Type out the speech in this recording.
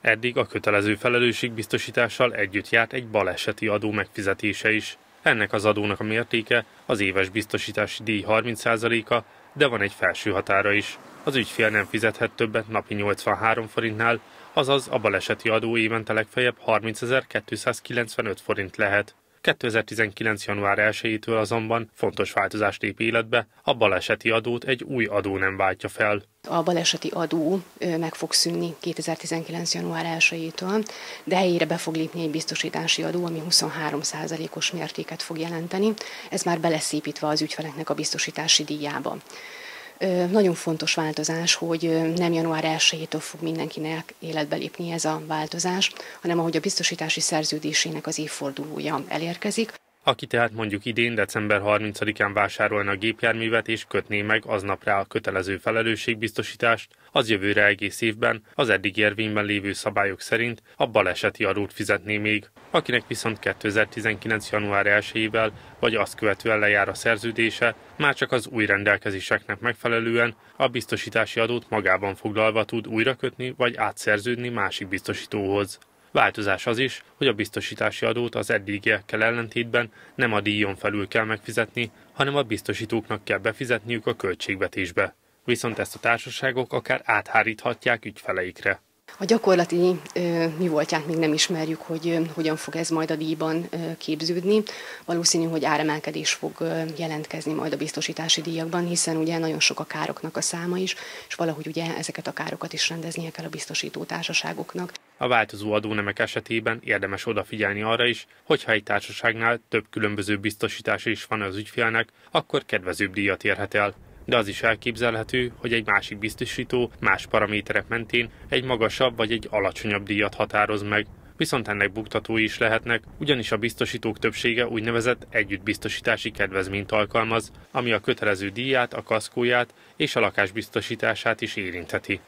Eddig a kötelező felelősségbiztosítással együtt járt egy baleseti adó megfizetése is. Ennek az adónak a mértéke az éves biztosítási díj 30%-a, de van egy felső határa is. Az ügyfél nem fizethet többet napi 83 forintnál, azaz a baleseti adó évente legfeljebb 30.295 forint lehet. 2019. január 1-től azonban fontos változást lép életbe, a baleseti adót egy új adó nem váltja fel. A baleseti adó meg fog szűnni 2019. január 1-től, de helyére be fog lépni egy biztosítási adó, ami 23%-os mértéket fog jelenteni. Ez már beleszépítve az ügyfeleknek a biztosítási díjába. Nagyon fontos változás, hogy nem január 1-től fog mindenkinek életbe lépni ez a változás, hanem ahogy a biztosítási szerződésének az évfordulója elérkezik, aki tehát mondjuk idén december 30-án vásárolna a gépjárművet és kötné meg aznap rá a kötelező felelősségbiztosítást, az jövőre egész évben az eddig érvényben lévő szabályok szerint a baleseti adót fizetné még. Akinek viszont 2019. január 1-ével vagy azt követően lejár a szerződése, már csak az új rendelkezéseknek megfelelően a biztosítási adót magában foglalva tud újra kötni vagy átszerződni másik biztosítóhoz. Változás az is, hogy a biztosítási adót az eddigiekkel ellentétben nem a díjon felül kell megfizetni, hanem a biztosítóknak kell befizetniük a költségvetésbe. Viszont ezt a társaságok akár átháríthatják ügyfeleikre. A gyakorlati mi voltját még nem ismerjük, hogy hogyan fog ez majd a díjban képződni. Valószínű, hogy áremelkedés fog jelentkezni majd a biztosítási díjakban, hiszen ugye nagyon sok a károknak a száma is, és valahogy ugye ezeket a károkat is rendeznie kell a biztosító társaságoknak. A változó adónemek esetében érdemes odafigyelni arra is, hogyha egy társaságnál több különböző biztosítása is van az ügyfélnek, akkor kedvezőbb díjat érhet el de az is elképzelhető, hogy egy másik biztosító más paraméterek mentén egy magasabb vagy egy alacsonyabb díjat határoz meg, viszont ennek buktatói is lehetnek, ugyanis a biztosítók többsége úgynevezett együttbiztosítási kedvezményt alkalmaz, ami a kötelező díját, a kaszkóját és a lakásbiztosítását is érintheti.